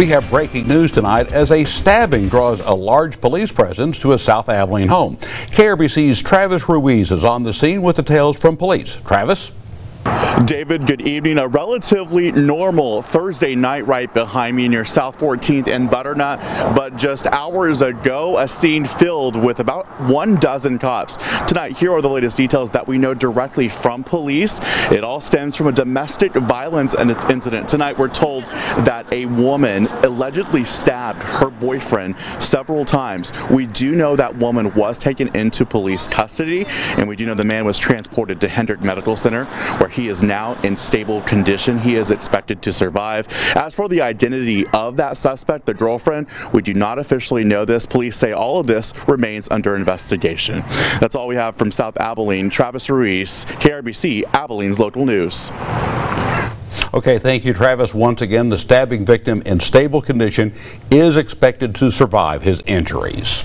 We have breaking news tonight as a stabbing draws a large police presence to a South Abilene home. KRBC's Travis Ruiz is on the scene with details from police. Travis? David, good evening. A relatively normal Thursday night right behind me near South 14th and Butternut, but just hours ago, a scene filled with about one dozen cops. Tonight, here are the latest details that we know directly from police. It all stems from a domestic violence incident. Tonight, we're told that a woman allegedly stabbed her boyfriend several times. We do know that woman was taken into police custody, and we do know the man was transported to Hendrick Medical Center, where he is now in stable condition. He is expected to survive. As for the identity of that suspect, the girlfriend, we do not officially know this. Police say all of this remains under investigation. That's all we have from South Abilene. Travis Ruiz, KRBC, Abilene's local news. Okay, thank you, Travis. Once again, the stabbing victim in stable condition is expected to survive his injuries.